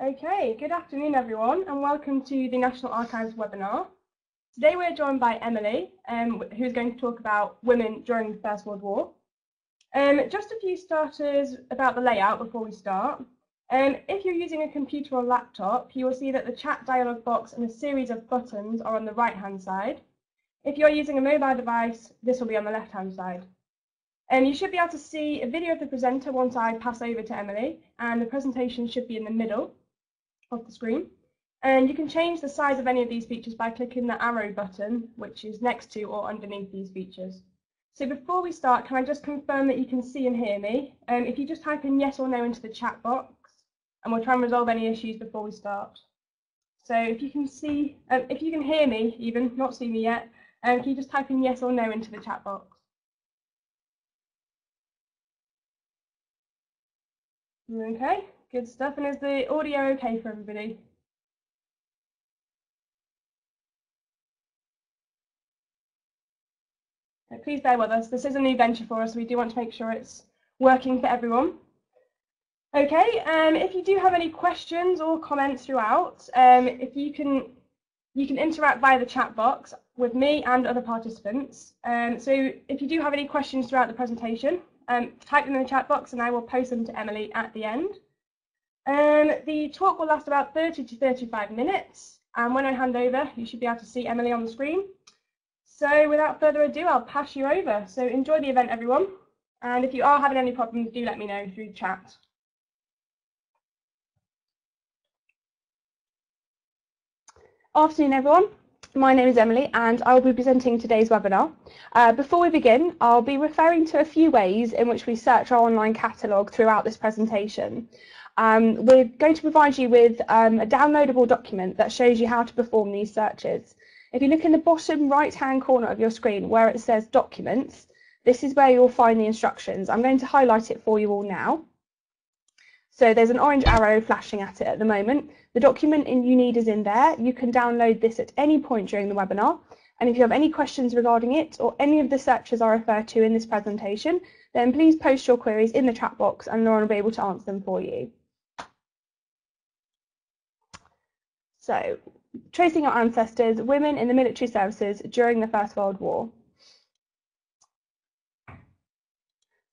Okay, good afternoon everyone and welcome to the National Archives webinar. Today we're joined by Emily, um, who's going to talk about women during the First World War. Um, just a few starters about the layout before we start. Um, if you're using a computer or laptop, you will see that the chat dialog box and a series of buttons are on the right hand side. If you're using a mobile device, this will be on the left hand side. And you should be able to see a video of the presenter once I pass over to Emily, and the presentation should be in the middle of the screen. And you can change the size of any of these features by clicking the arrow button, which is next to or underneath these features. So before we start, can I just confirm that you can see and hear me? Um, if you just type in yes or no into the chat box, and we'll try and resolve any issues before we start. So if you can see, um, if you can hear me even, not see me yet, um, can you just type in yes or no into the chat box? Okay, good stuff. And is the audio okay for everybody? Please bear with us. This is a new venture for us. We do want to make sure it's working for everyone. Okay, um, if you do have any questions or comments throughout, um, if you can you can interact via the chat box with me and other participants. Um, so if you do have any questions throughout the presentation, um, type them in the chat box and I will post them to Emily at the end. Um, the talk will last about 30 to 35 minutes. And when I hand over, you should be able to see Emily on the screen. So without further ado, I'll pass you over. So enjoy the event, everyone. And if you are having any problems, do let me know through chat. Afternoon, everyone. My name is Emily and I will be presenting today's webinar. Uh, before we begin, I'll be referring to a few ways in which we search our online catalogue throughout this presentation. Um, we're going to provide you with um, a downloadable document that shows you how to perform these searches. If you look in the bottom right hand corner of your screen where it says documents, this is where you'll find the instructions. I'm going to highlight it for you all now. So there's an orange arrow flashing at it at the moment. The document you need is in there. You can download this at any point during the webinar. And if you have any questions regarding it or any of the searches I refer to in this presentation, then please post your queries in the chat box and Lauren will be able to answer them for you. So, tracing our ancestors, women in the military services during the First World War.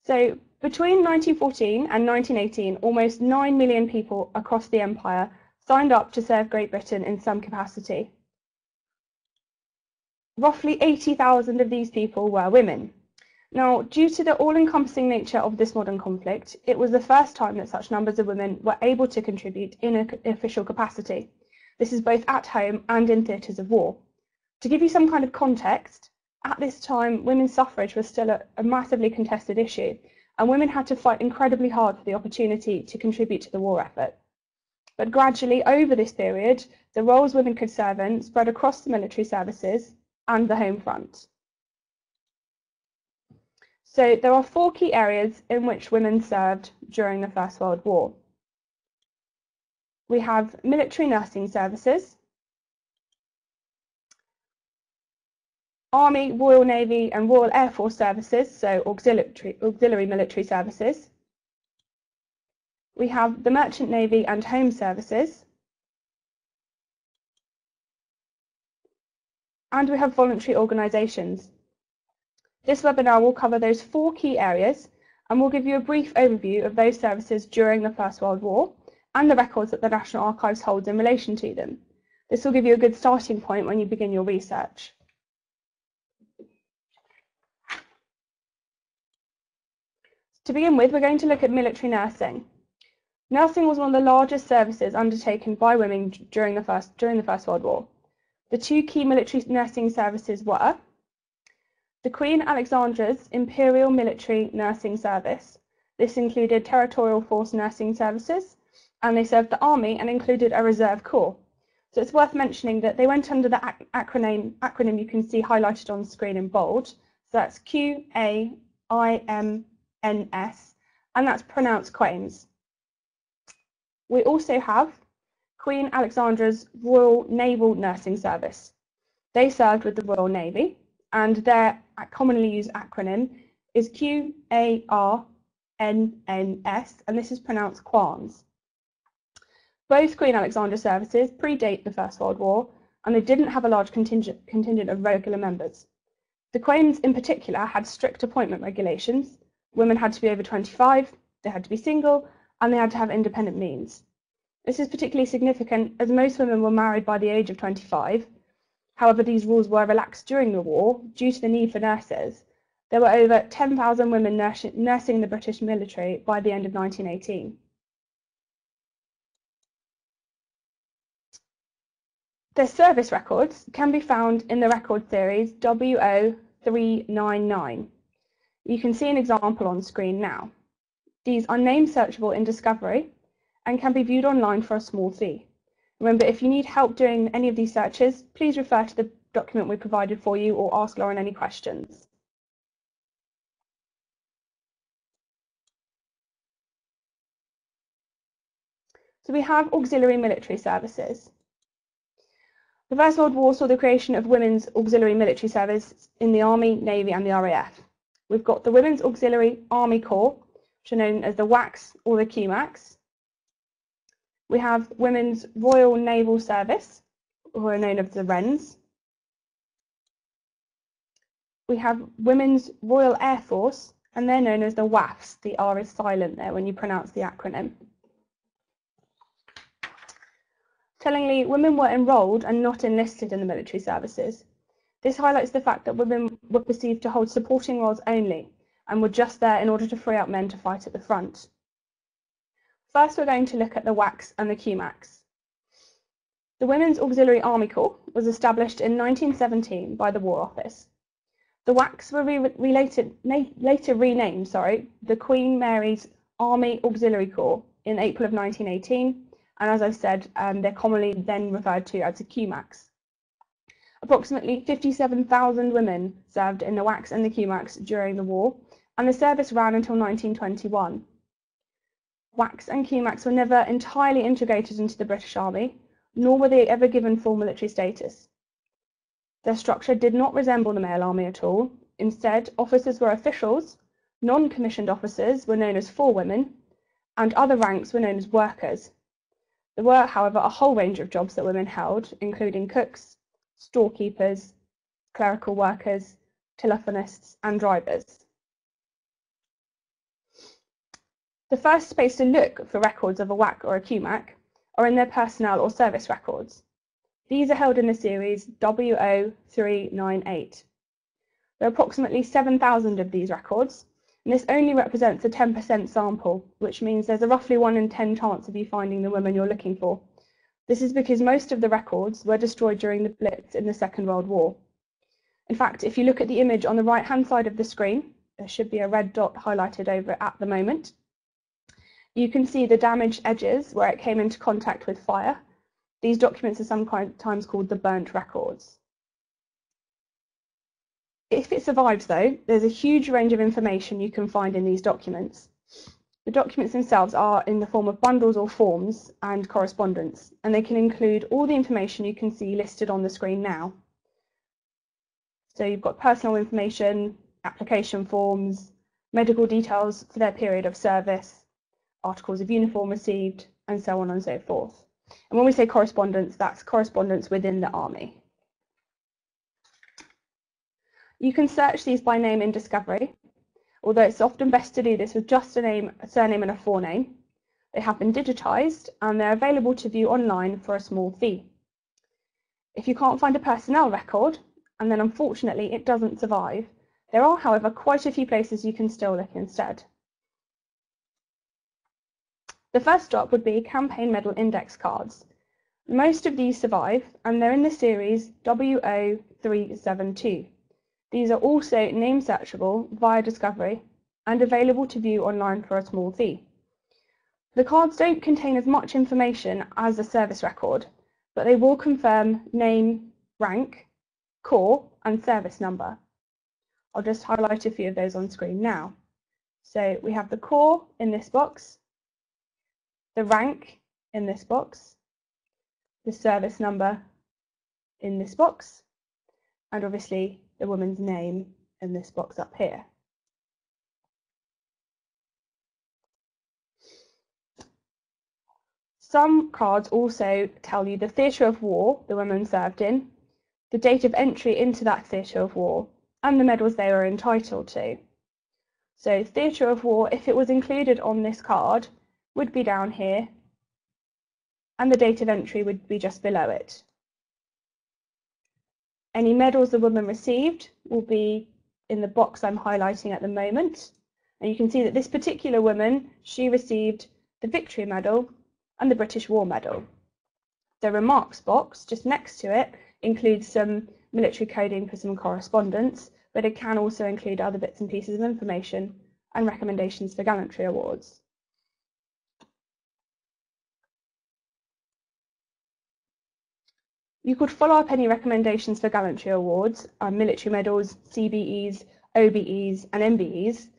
So between 1914 and 1918, almost 9 million people across the empire signed up to serve Great Britain in some capacity. Roughly 80,000 of these people were women. Now, due to the all-encompassing nature of this modern conflict, it was the first time that such numbers of women were able to contribute in an official capacity. This is both at home and in theatres of war. To give you some kind of context, at this time, women's suffrage was still a, a massively contested issue, and women had to fight incredibly hard for the opportunity to contribute to the war effort. But gradually, over this period, the roles women could serve in spread across the military services and the home front. So there are four key areas in which women served during the First World War. We have military nursing services, Army, Royal Navy and Royal Air Force services, so auxiliary, auxiliary military services. We have the Merchant Navy and Home Services. And we have voluntary organisations. This webinar will cover those four key areas and will give you a brief overview of those services during the First World War and the records that the National Archives holds in relation to them. This will give you a good starting point when you begin your research. To begin with, we're going to look at military nursing. Nursing was one of the largest services undertaken by women during the First, during the First World War. The two key military nursing services were the Queen Alexandra's Imperial Military Nursing Service. This included Territorial Force Nursing Services, and they served the Army and included a reserve corps. So it's worth mentioning that they went under the ac acronym, acronym you can see highlighted on screen in bold. So that's Q-A-I-M-N-S, and that's pronounced Quains. We also have Queen Alexandra's Royal Naval Nursing Service. They served with the Royal Navy, and their commonly used acronym is QARNNS, and this is pronounced Quans. Both Queen Alexandra services predate the First World War, and they didn't have a large contingent, contingent of regular members. The Queen's in particular had strict appointment regulations. Women had to be over 25, they had to be single, and they had to have independent means. This is particularly significant as most women were married by the age of 25. However, these rules were relaxed during the war due to the need for nurses. There were over 10,000 women nursing the British military by the end of 1918. Their service records can be found in the record series WO399. You can see an example on screen now. These are name searchable in Discovery and can be viewed online for a small fee. Remember, if you need help doing any of these searches, please refer to the document we provided for you or ask Lauren any questions. So we have auxiliary military services. The First World War saw the creation of women's auxiliary military service in the Army, Navy and the RAF. We've got the Women's Auxiliary Army Corps, which are known as the WACS or the QMACs. We have Women's Royal Naval Service, who are known as the WRENS. We have Women's Royal Air Force, and they're known as the WAFs. The R is silent there when you pronounce the acronym. Tellingly, women were enrolled and not enlisted in the military services. This highlights the fact that women were perceived to hold supporting roles only and were just there in order to free up men to fight at the front. First, we're going to look at the WACS and the QMACs. The Women's Auxiliary Army Corps was established in 1917 by the War Office. The WACS were re related, later renamed sorry, the Queen Mary's Army Auxiliary Corps in April of 1918 and as I've said, um, they're commonly then referred to as the QMACs. Approximately 57,000 women served in the WACS and the QMACs during the war, and the service ran until 1921. WACS and QMACs were never entirely integrated into the British Army, nor were they ever given full military status. Their structure did not resemble the male army at all. Instead, officers were officials, non-commissioned officers were known as forewomen, and other ranks were known as workers, there were, however, a whole range of jobs that women held, including cooks, storekeepers, clerical workers, telephonists, and drivers. The first space to look for records of a WAC or a QMAC are in their personnel or service records. These are held in the series WO398. There are approximately 7,000 of these records, and this only represents a 10% sample, which means there's a roughly 1 in 10 chance of you finding the woman you're looking for. This is because most of the records were destroyed during the Blitz in the Second World War. In fact, if you look at the image on the right-hand side of the screen, there should be a red dot highlighted over it at the moment. You can see the damaged edges where it came into contact with fire. These documents are sometimes called the burnt records. If it survives, though, there's a huge range of information you can find in these documents. The documents themselves are in the form of bundles or forms and correspondence, and they can include all the information you can see listed on the screen now. So you've got personal information, application forms, medical details for their period of service, articles of uniform received, and so on and so forth. And when we say correspondence, that's correspondence within the army. You can search these by name in Discovery, although it's often best to do this with just a name, a surname and a forename. They have been digitised and they're available to view online for a small fee. If you can't find a personnel record, and then unfortunately it doesn't survive, there are, however, quite a few places you can still look instead. The first stop would be campaign medal index cards. Most of these survive, and they're in the series WO372. These are also name searchable via Discovery and available to view online for a small fee. The cards don't contain as much information as a service record, but they will confirm name, rank, corps and service number. I'll just highlight a few of those on screen now. So we have the corps in this box, the rank in this box, the service number in this box, and obviously the woman's name in this box up here. Some cards also tell you the theatre of war the women served in, the date of entry into that theatre of war, and the medals they were entitled to. So theatre of war, if it was included on this card, would be down here, and the date of entry would be just below it. Any medals the woman received will be in the box I'm highlighting at the moment. And you can see that this particular woman, she received the Victory Medal and the British War Medal. The remarks box just next to it includes some military coding for some correspondence, but it can also include other bits and pieces of information and recommendations for gallantry awards. You could follow up any recommendations for gallantry awards, um, military medals, CBEs, OBEs, and MBEs.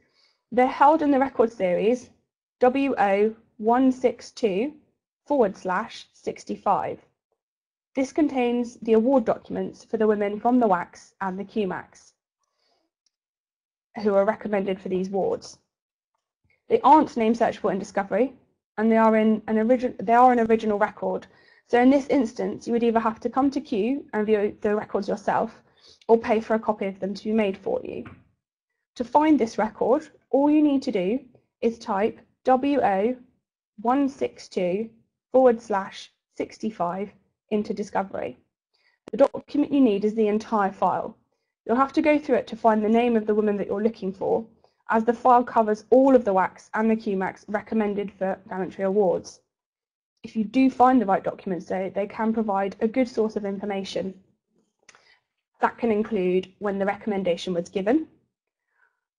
They're held in the record series WO162 forward slash 65. This contains the award documents for the women from the WACS and the QMACs who are recommended for these awards. They aren't name searchable in Discovery, and they are in an original they are an original record so in this instance, you would either have to come to Kew and view the records yourself or pay for a copy of them to be made for you. To find this record, all you need to do is type WO162 forward slash 65 into Discovery. The document you need is the entire file. You'll have to go through it to find the name of the woman that you're looking for, as the file covers all of the WACs and the QMACs recommended for gallantry awards if you do find the right documents, though, they can provide a good source of information. That can include when the recommendation was given,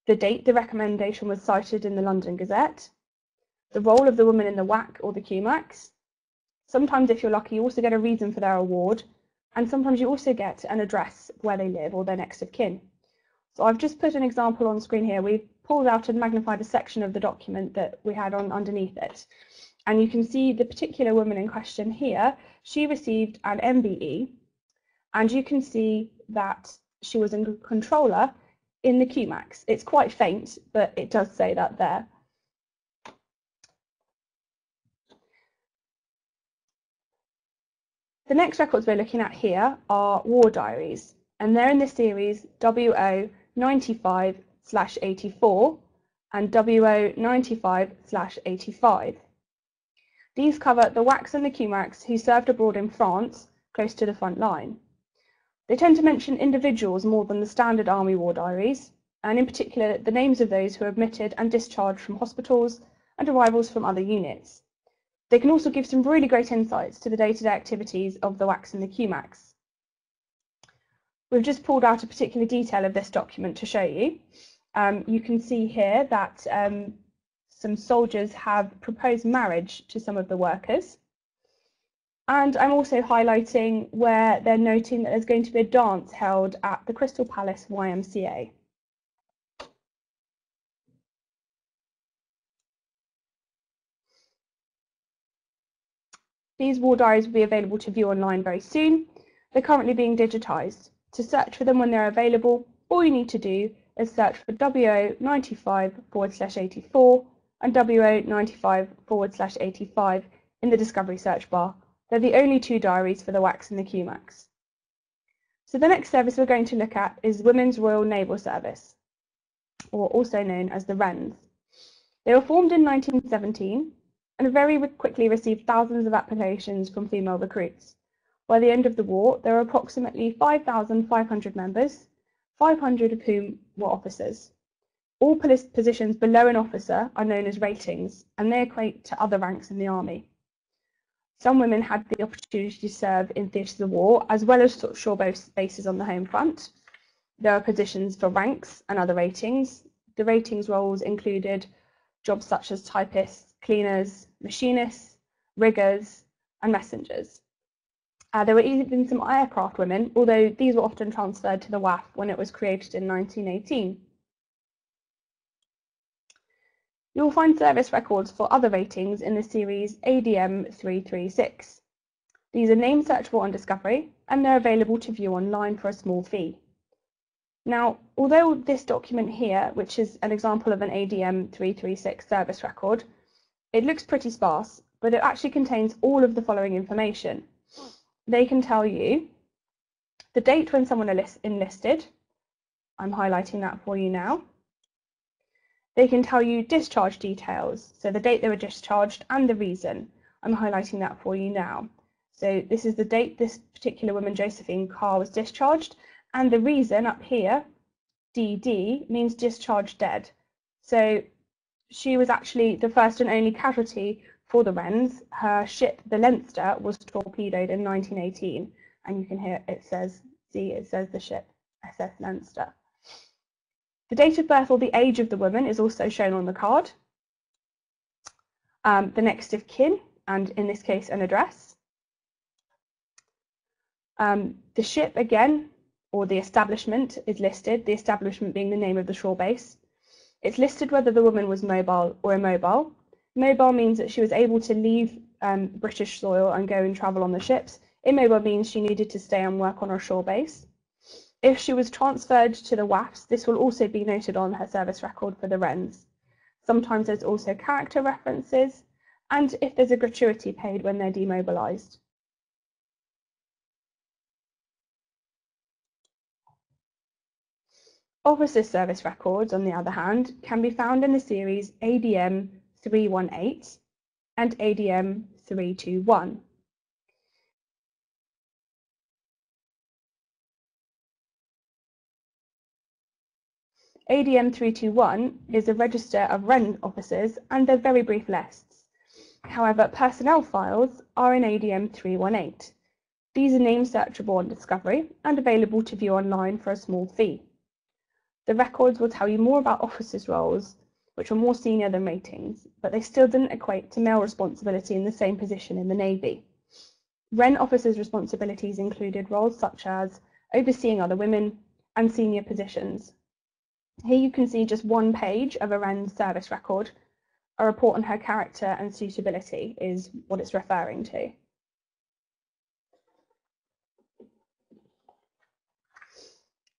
the date the recommendation was cited in the London Gazette, the role of the woman in the WAC or the QMACs. Sometimes, if you're lucky, you also get a reason for their award, and sometimes you also get an address where they live or their next of kin. So I've just put an example on screen here. We've pulled out and magnified a section of the document that we had on underneath it. And you can see the particular woman in question here, she received an MBE, and you can see that she was a controller in the QMACs. It's quite faint, but it does say that there. The next records we're looking at here are war diaries, and they're in the series WO 95 84 and WO 95 85. These cover the WACs and the QMACs who served abroad in France, close to the front line. They tend to mention individuals more than the standard Army war diaries, and in particular the names of those who are admitted and discharged from hospitals and arrivals from other units. They can also give some really great insights to the day-to-day -day activities of the WACs and the QMACs. We've just pulled out a particular detail of this document to show you. Um, you can see here that um, some soldiers have proposed marriage to some of the workers. And I'm also highlighting where they're noting that there's going to be a dance held at the Crystal Palace YMCA. These war diaries will be available to view online very soon. They're currently being digitised. To search for them when they're available, all you need to do is search for WO95 forward slash 84 and WO95 forward slash 85 in the Discovery search bar. They're the only two diaries for the WACs and the QMACs. So the next service we're going to look at is Women's Royal Naval Service, or also known as the WRENS. They were formed in 1917 and very quickly received thousands of applications from female recruits. By the end of the war, there were approximately 5,500 members, 500 of whom were officers. All police positions below an officer are known as ratings, and they equate to other ranks in the army. Some women had the opportunity to serve in theatres of war, as well as shore bases on the home front. There are positions for ranks and other ratings. The ratings roles included jobs such as typists, cleaners, machinists, riggers, and messengers. Uh, there were even some aircraft women, although these were often transferred to the WAF when it was created in 1918. You will find service records for other ratings in the series ADM 336. These are name searchable on Discovery and they're available to view online for a small fee. Now, although this document here, which is an example of an ADM 336 service record, it looks pretty sparse, but it actually contains all of the following information. They can tell you the date when someone enlisted, I'm highlighting that for you now. They can tell you discharge details, so the date they were discharged and the reason. I'm highlighting that for you now. So this is the date this particular woman, Josephine Carr, was discharged, and the reason up here, DD, means discharged dead. So she was actually the first and only casualty for the Wrens. Her ship, the Leinster, was torpedoed in 1918, and you can hear it says, see, it says the ship SS Leinster. The date of birth or the age of the woman is also shown on the card. Um, the next of kin, and in this case, an address. Um, the ship, again, or the establishment is listed, the establishment being the name of the shore base. It's listed whether the woman was mobile or immobile. Mobile means that she was able to leave um, British soil and go and travel on the ships. Immobile means she needed to stay and work on her shore base. If she was transferred to the WAFs, this will also be noted on her service record for the Wrens. Sometimes there's also character references, and if there's a gratuity paid when they're demobilised. Officers' service records, on the other hand, can be found in the series ADM 318 and ADM 321. ADM 321 is a register of Wren officers and they're very brief lists. However, personnel files are in ADM 318. These are name searchable on Discovery and available to view online for a small fee. The records will tell you more about officers' roles, which were more senior than ratings, but they still didn't equate to male responsibility in the same position in the Navy. Wren officers' responsibilities included roles such as overseeing other women and senior positions. Here you can see just one page of a Wren service record. A report on her character and suitability is what it's referring to.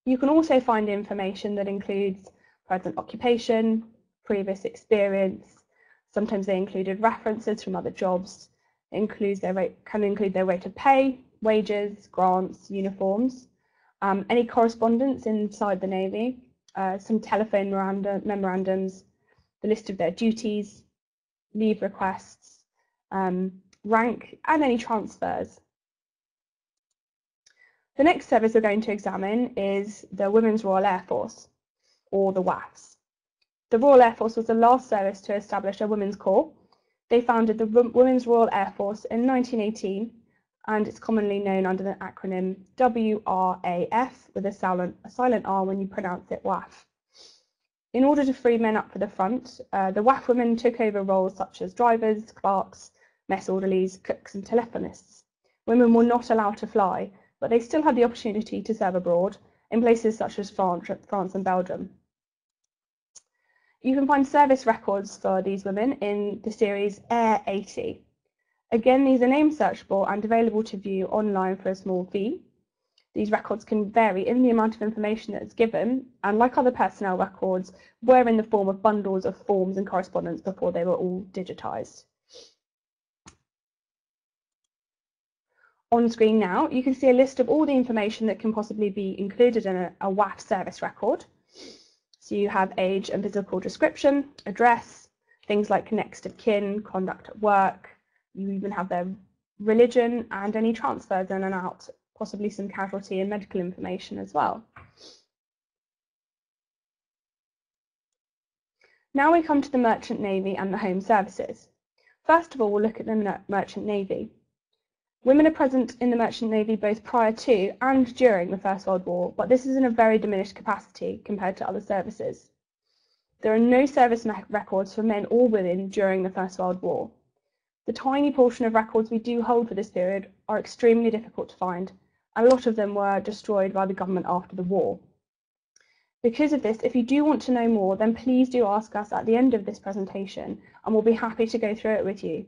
You can also find information that includes present occupation, previous experience. Sometimes they included references from other jobs. Includes their rate, can include their rate of pay, wages, grants, uniforms, um, any correspondence inside the Navy, uh, some telephone memorandums, the list of their duties, leave requests, um, rank, and any transfers. The next service we're going to examine is the Women's Royal Air Force, or the WAFs. The Royal Air Force was the last service to establish a women's corps. They founded the Women's Royal Air Force in 1918 and it's commonly known under the acronym WRAF with a silent, a silent R when you pronounce it WAF. In order to free men up for the front, uh, the WAF women took over roles such as drivers, clerks, mess orderlies, cooks and telephonists. Women were not allowed to fly, but they still had the opportunity to serve abroad in places such as France, France and Belgium. You can find service records for these women in the series Air 80. Again, these are name searchable and available to view online for a small fee. These records can vary in the amount of information that is given, and like other personnel records, were in the form of bundles of forms and correspondence before they were all digitised. On screen now, you can see a list of all the information that can possibly be included in a, a WAF service record. So you have age and physical description, address, things like next of kin, conduct at work. You even have their religion and any transfers in and out, possibly some casualty and medical information as well. Now we come to the Merchant Navy and the Home Services. First of all, we'll look at the Merchant Navy. Women are present in the Merchant Navy both prior to and during the First World War, but this is in a very diminished capacity compared to other services. There are no service records for men or women during the First World War. The tiny portion of records we do hold for this period are extremely difficult to find, and a lot of them were destroyed by the government after the war. Because of this, if you do want to know more, then please do ask us at the end of this presentation, and we'll be happy to go through it with you.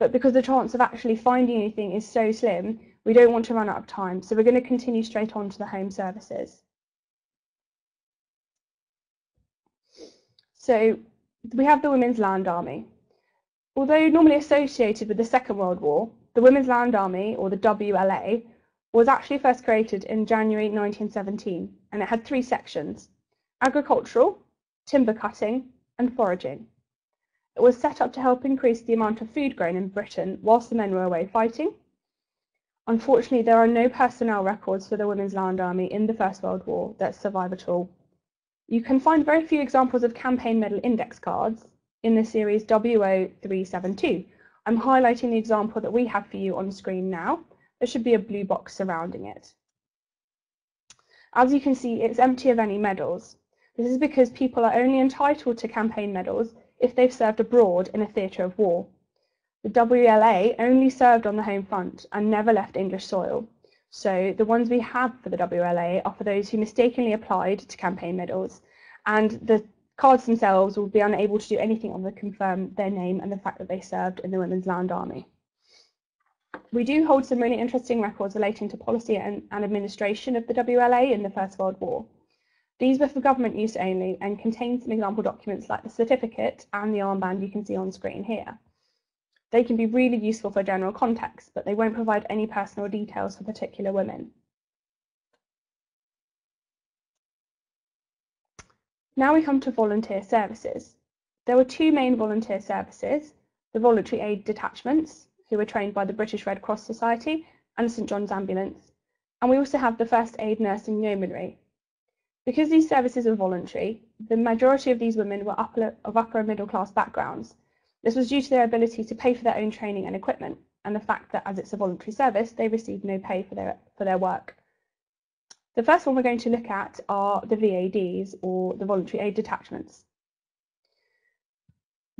But because the chance of actually finding anything is so slim, we don't want to run out of time. So we're going to continue straight on to the home services. So we have the Women's Land Army. Although normally associated with the Second World War, the Women's Land Army, or the WLA, was actually first created in January 1917 and it had three sections agricultural, timber cutting, and foraging. It was set up to help increase the amount of food grown in Britain whilst the men were away fighting. Unfortunately, there are no personnel records for the Women's Land Army in the First World War that survive at all. You can find very few examples of campaign medal index cards in the series WO372. I'm highlighting the example that we have for you on screen now, there should be a blue box surrounding it. As you can see, it's empty of any medals. This is because people are only entitled to campaign medals if they've served abroad in a theatre of war. The WLA only served on the home front and never left English soil. So the ones we have for the WLA are for those who mistakenly applied to campaign medals, and the cards themselves will be unable to do anything other than confirm their name and the fact that they served in the Women's Land Army. We do hold some really interesting records relating to policy and, and administration of the WLA in the First World War. These were for government use only and contain some example documents like the certificate and the armband you can see on screen here. They can be really useful for general context, but they won't provide any personal details for particular women. Now we come to volunteer services. There were two main volunteer services, the voluntary aid detachments who were trained by the British Red Cross Society and the St John's Ambulance. And we also have the First Aid nurse Nursing Yeomanry. Because these services are voluntary, the majority of these women were upper, of upper and middle class backgrounds. This was due to their ability to pay for their own training and equipment, and the fact that as it's a voluntary service, they receive no pay for their, for their work. The first one we're going to look at are the VADs, or the voluntary aid detachments.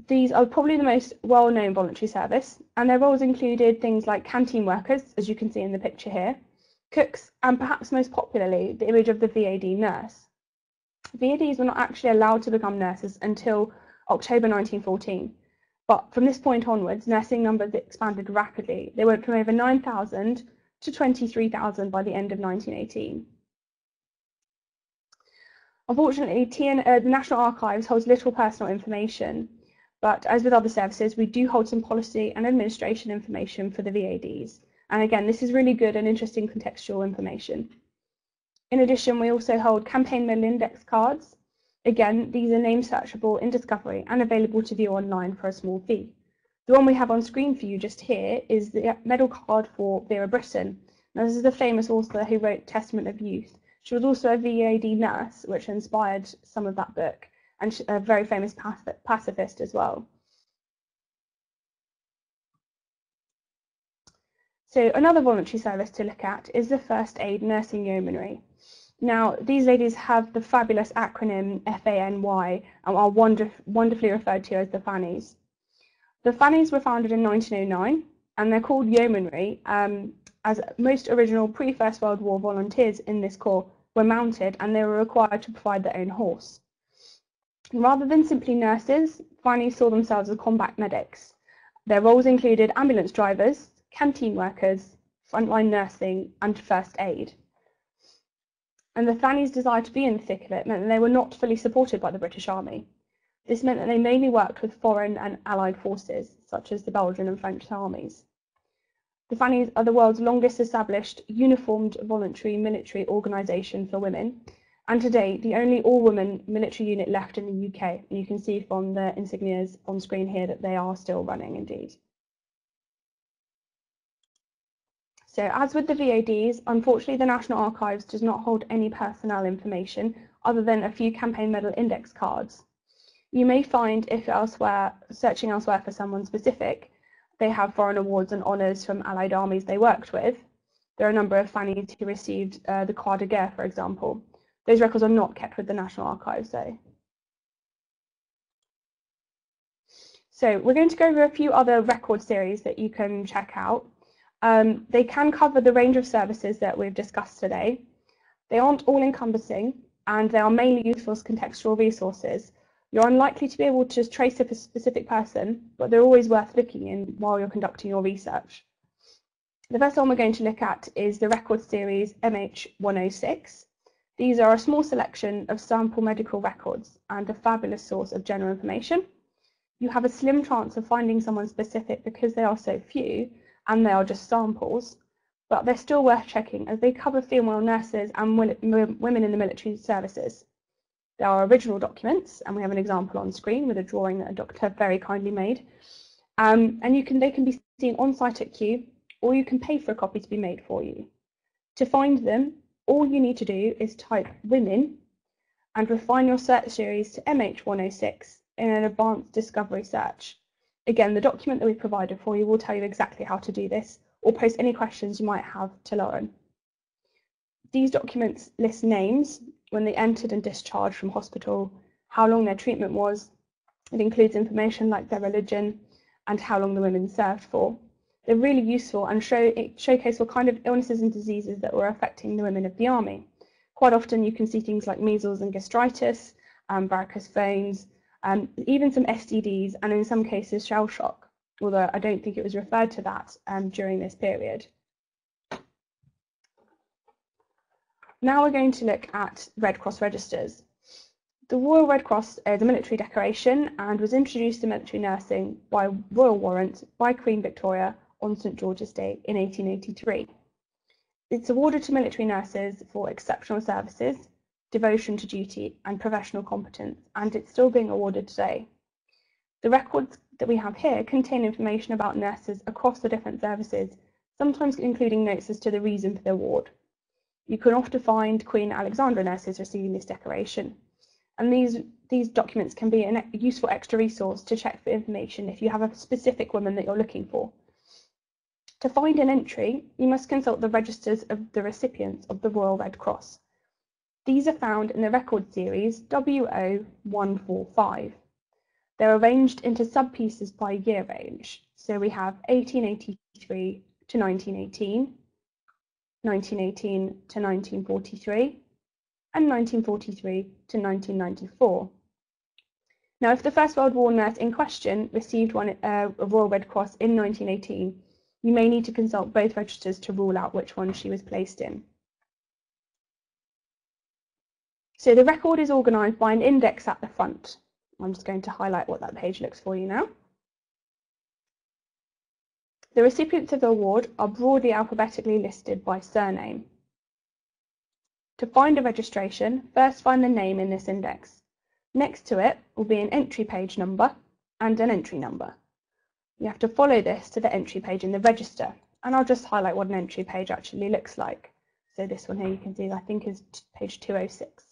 These are probably the most well-known voluntary service, and their roles included things like canteen workers, as you can see in the picture here, cooks, and perhaps most popularly, the image of the VAD nurse. VADs were not actually allowed to become nurses until October 1914, but from this point onwards, nursing numbers expanded rapidly. They went from over 9,000 to 23,000 by the end of 1918. Unfortunately, TN, uh, the National Archives holds little personal information but as with other services, we do hold some policy and administration information for the VADs. And again, this is really good and interesting contextual information. In addition, we also hold campaign medal index cards. Again, these are name searchable in Discovery and available to view online for a small fee. The one we have on screen for you just here is the medal card for Vera Brittain. Now, this is the famous author who wrote Testament of Youth. She was also a VAD nurse, which inspired some of that book and a very famous pacifist as well. So another voluntary service to look at is the First Aid Nursing Yeomanry. Now, these ladies have the fabulous acronym FANY and are wonder wonderfully referred to as the Fannies. The Fannies were founded in 1909 and they're called Yeomanry um, as most original pre-First World War volunteers in this corps were mounted and they were required to provide their own horse. Rather than simply nurses, Fannies saw themselves as combat medics. Their roles included ambulance drivers, canteen workers, frontline nursing, and first aid. And the Fannies' desire to be in the thick of it meant that they were not fully supported by the British Army. This meant that they mainly worked with foreign and allied forces, such as the Belgian and French armies. The Fannies are the world's longest established uniformed voluntary military organisation for women and today the only all-women military unit left in the UK. And you can see from the insignias on screen here that they are still running indeed. So as with the VADs, unfortunately the National Archives does not hold any personnel information other than a few campaign medal index cards. You may find if elsewhere, searching elsewhere for someone specific, they have foreign awards and honours from allied armies they worked with. There are a number of Fannies who received uh, the Croix de Guerre, for example. Those records are not kept with the National Archives though. So we're going to go over a few other record series that you can check out. Um, they can cover the range of services that we've discussed today. They aren't all encompassing and they are mainly useful as contextual resources. You're unlikely to be able to trace a specific person, but they're always worth looking in while you're conducting your research. The first one we're going to look at is the record series MH106. These are a small selection of sample medical records and a fabulous source of general information. you have a slim chance of finding someone specific because they are so few and they are just samples, but they're still worth checking as they cover female nurses and women in the military services. There are original documents, and we have an example on screen with a drawing that a doctor very kindly made. Um, and you can they can be seen on site at Kew, or you can pay for a copy to be made for you. To find them, all you need to do is type women and refine your search series to MH106 in an advanced discovery search. Again, the document that we provided for you will tell you exactly how to do this or post any questions you might have to Lauren. These documents list names when they entered and discharged from hospital, how long their treatment was. It includes information like their religion and how long the women served for. They're really useful and show, showcase what kind of illnesses and diseases that were affecting the women of the army. Quite often you can see things like measles and gastritis, um, varicose veins, um, even some STDs, and in some cases shell shock, although I don't think it was referred to that um, during this period. Now we're going to look at Red Cross registers. The Royal Red Cross is a military decoration and was introduced to military nursing by royal warrant by Queen Victoria on St George's Day in 1883. It's awarded to military nurses for exceptional services, devotion to duty, and professional competence, and it's still being awarded today. The records that we have here contain information about nurses across the different services, sometimes including notes as to the reason for the award. You can often find Queen Alexandra nurses receiving this decoration, and these, these documents can be a useful extra resource to check for information if you have a specific woman that you're looking for. To find an entry, you must consult the registers of the recipients of the Royal Red Cross. These are found in the record series WO145. They're arranged into sub-pieces by year range. So we have 1883 to 1918, 1918 to 1943, and 1943 to 1994. Now, if the First World War nurse in question received one, uh, a Royal Red Cross in 1918, you may need to consult both registers to rule out which one she was placed in. So the record is organised by an index at the front. I'm just going to highlight what that page looks for you now. The recipients of the award are broadly alphabetically listed by surname. To find a registration, first find the name in this index. Next to it will be an entry page number and an entry number. You have to follow this to the entry page in the register. And I'll just highlight what an entry page actually looks like. So this one here you can see I think is page 206.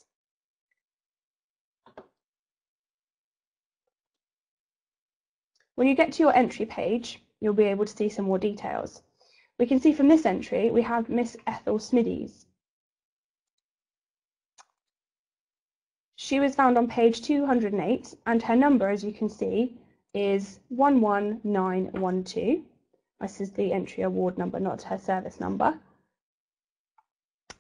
When you get to your entry page, you'll be able to see some more details. We can see from this entry, we have Miss Ethel Smidies. She was found on page 208 and her number, as you can see, is 11912. This is the entry award number, not her service number.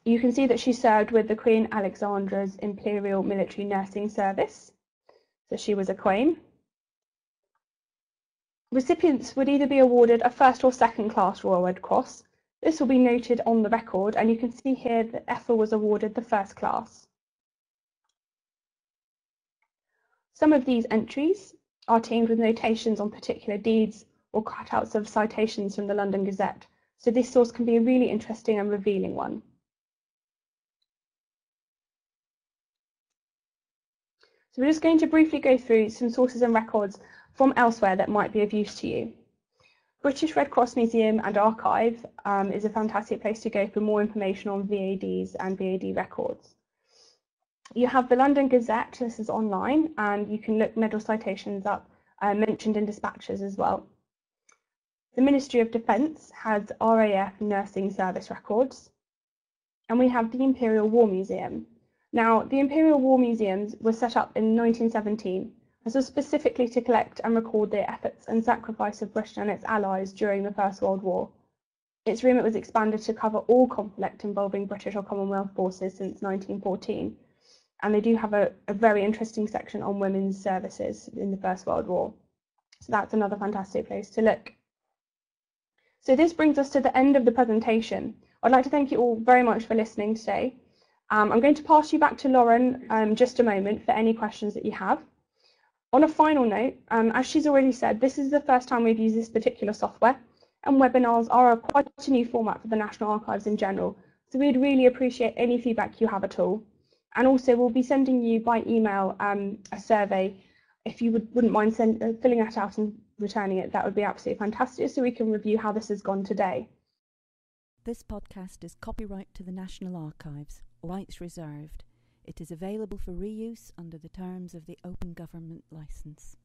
You can see that she served with the Queen Alexandra's Imperial Military Nursing Service. So she was a Queen. Recipients would either be awarded a first or second class Royal Red Cross. This will be noted on the record and you can see here that Ethel was awarded the first class. Some of these entries are teamed with notations on particular deeds or cutouts of citations from the London Gazette, so this source can be a really interesting and revealing one. So we're just going to briefly go through some sources and records from elsewhere that might be of use to you. British Red Cross Museum and Archive um, is a fantastic place to go for more information on VADs and VAD records. You have the London Gazette, this is online, and you can look medal citations up uh, mentioned in dispatches as well. The Ministry of Defence has RAF nursing service records, and we have the Imperial War Museum. Now, the Imperial War Museums were set up in 1917 as was specifically to collect and record the efforts and sacrifice of Britain and its allies during the First World War. Its remit was expanded to cover all conflict involving British or Commonwealth forces since 1914, and they do have a, a very interesting section on women's services in the First World War. So that's another fantastic place to look. So this brings us to the end of the presentation. I'd like to thank you all very much for listening today. Um, I'm going to pass you back to Lauren um, just a moment for any questions that you have. On a final note, um, as she's already said, this is the first time we've used this particular software, and webinars are a quite a new format for the National Archives in general, so we'd really appreciate any feedback you have at all. And also, we'll be sending you by email um, a survey. If you would, wouldn't mind send, uh, filling that out and returning it, that would be absolutely fantastic, so we can review how this has gone today. This podcast is copyright to the National Archives, rights reserved. It is available for reuse under the terms of the Open Government Licence.